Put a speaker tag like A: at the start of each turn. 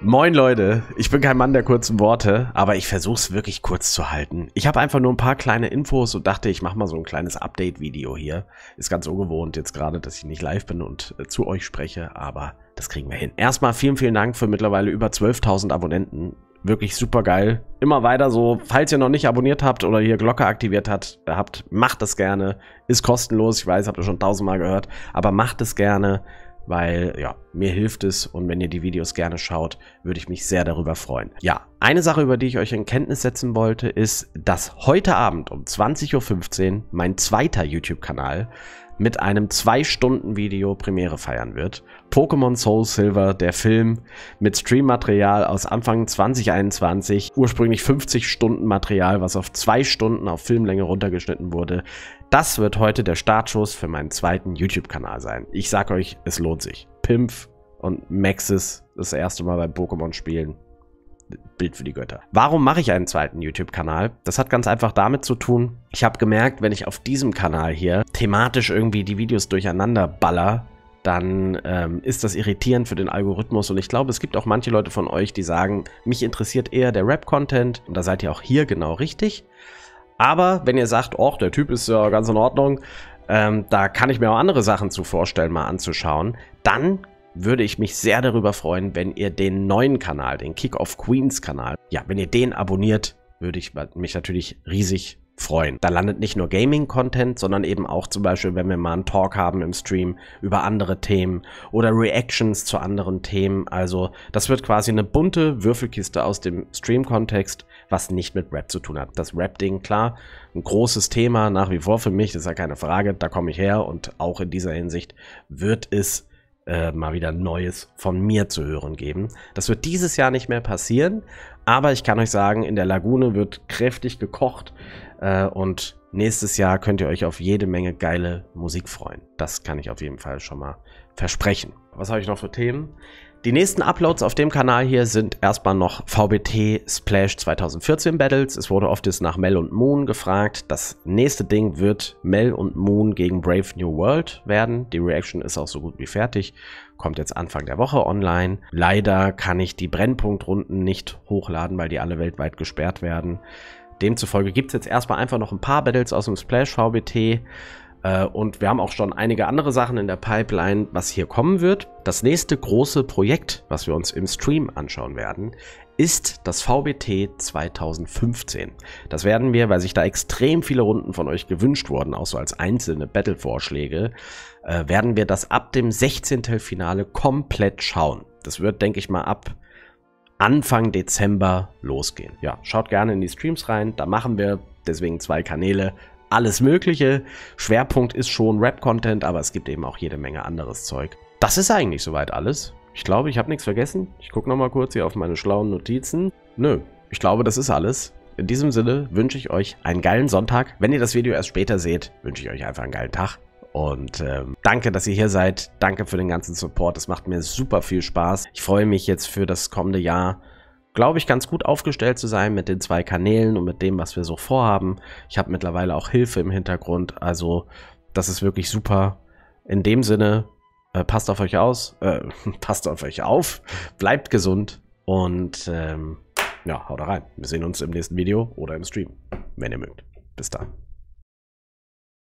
A: Moin Leute, ich bin kein Mann der kurzen Worte, aber ich versuche es wirklich kurz zu halten. Ich habe einfach nur ein paar kleine Infos und dachte, ich mache mal so ein kleines Update-Video hier. Ist ganz ungewohnt jetzt gerade, dass ich nicht live bin und äh, zu euch spreche, aber das kriegen wir hin. Erstmal vielen, vielen Dank für mittlerweile über 12.000 Abonnenten. Wirklich super geil. Immer weiter so, falls ihr noch nicht abonniert habt oder hier Glocke aktiviert hat, habt, macht es gerne. Ist kostenlos, ich weiß, habt ihr schon tausendmal gehört, aber macht es gerne weil ja, mir hilft es und wenn ihr die Videos gerne schaut, würde ich mich sehr darüber freuen. Ja, eine Sache, über die ich euch in Kenntnis setzen wollte, ist, dass heute Abend um 20.15 Uhr mein zweiter YouTube-Kanal mit einem 2-Stunden-Video Premiere feiern wird. Pokémon Soul Silver, der Film mit Streammaterial aus Anfang 2021, ursprünglich 50 Stunden Material, was auf 2 Stunden auf Filmlänge runtergeschnitten wurde. Das wird heute der Startschuss für meinen zweiten YouTube-Kanal sein. Ich sag euch, es lohnt sich. Pimpf und Maxis das erste Mal beim Pokémon spielen. Bild für die Götter. Warum mache ich einen zweiten YouTube-Kanal? Das hat ganz einfach damit zu tun, ich habe gemerkt, wenn ich auf diesem Kanal hier thematisch irgendwie die Videos durcheinander baller, dann ähm, ist das irritierend für den Algorithmus und ich glaube, es gibt auch manche Leute von euch, die sagen, mich interessiert eher der Rap-Content und da seid ihr auch hier genau richtig. Aber wenn ihr sagt, oh, der Typ ist ja ganz in Ordnung, ähm, da kann ich mir auch andere Sachen zu vorstellen, mal anzuschauen, dann würde ich mich sehr darüber freuen, wenn ihr den neuen Kanal, den Kick of Queens Kanal, ja, wenn ihr den abonniert, würde ich mich natürlich riesig freuen. Da landet nicht nur Gaming-Content, sondern eben auch zum Beispiel, wenn wir mal einen Talk haben im Stream über andere Themen oder Reactions zu anderen Themen. Also das wird quasi eine bunte Würfelkiste aus dem Stream-Kontext, was nicht mit Rap zu tun hat. Das Rap-Ding, klar, ein großes Thema nach wie vor für mich, das ist ja keine Frage, da komme ich her und auch in dieser Hinsicht wird es äh, mal wieder Neues von mir zu hören geben. Das wird dieses Jahr nicht mehr passieren, aber ich kann euch sagen, in der Lagune wird kräftig gekocht äh, und nächstes Jahr könnt ihr euch auf jede Menge geile Musik freuen. Das kann ich auf jeden Fall schon mal versprechen. Was habe ich noch für Themen? Die nächsten Uploads auf dem Kanal hier sind erstmal noch VBT Splash 2014 Battles. Es wurde oft nach Mel und Moon gefragt. Das nächste Ding wird Mel und Moon gegen Brave New World werden. Die Reaction ist auch so gut wie fertig. Kommt jetzt Anfang der Woche online. Leider kann ich die Brennpunktrunden nicht hochladen, weil die alle weltweit gesperrt werden. Demzufolge gibt es jetzt erstmal einfach noch ein paar Battles aus dem Splash VBT. Äh, und wir haben auch schon einige andere Sachen in der Pipeline, was hier kommen wird. Das nächste große Projekt, was wir uns im Stream anschauen werden, ist das VBT 2015. Das werden wir, weil sich da extrem viele Runden von euch gewünscht wurden, auch so als einzelne Battle-Vorschläge, äh, werden wir das ab dem 16. Finale komplett schauen. Das wird, denke ich mal, ab Anfang Dezember losgehen. Ja, schaut gerne in die Streams rein, da machen wir deswegen zwei Kanäle alles Mögliche. Schwerpunkt ist schon Rap-Content, aber es gibt eben auch jede Menge anderes Zeug. Das ist eigentlich soweit alles. Ich glaube, ich habe nichts vergessen. Ich gucke nochmal kurz hier auf meine schlauen Notizen. Nö, ich glaube, das ist alles. In diesem Sinne wünsche ich euch einen geilen Sonntag. Wenn ihr das Video erst später seht, wünsche ich euch einfach einen geilen Tag. Und ähm, danke, dass ihr hier seid. Danke für den ganzen Support. Das macht mir super viel Spaß. Ich freue mich jetzt für das kommende Jahr glaube ich, ganz gut aufgestellt zu sein mit den zwei Kanälen und mit dem, was wir so vorhaben. Ich habe mittlerweile auch Hilfe im Hintergrund, also das ist wirklich super. In dem Sinne, äh, passt auf euch aus, äh, passt auf euch auf, bleibt gesund und ähm, ja, haut rein. Wir sehen uns im nächsten Video oder im Stream, wenn ihr mögt. Bis dann.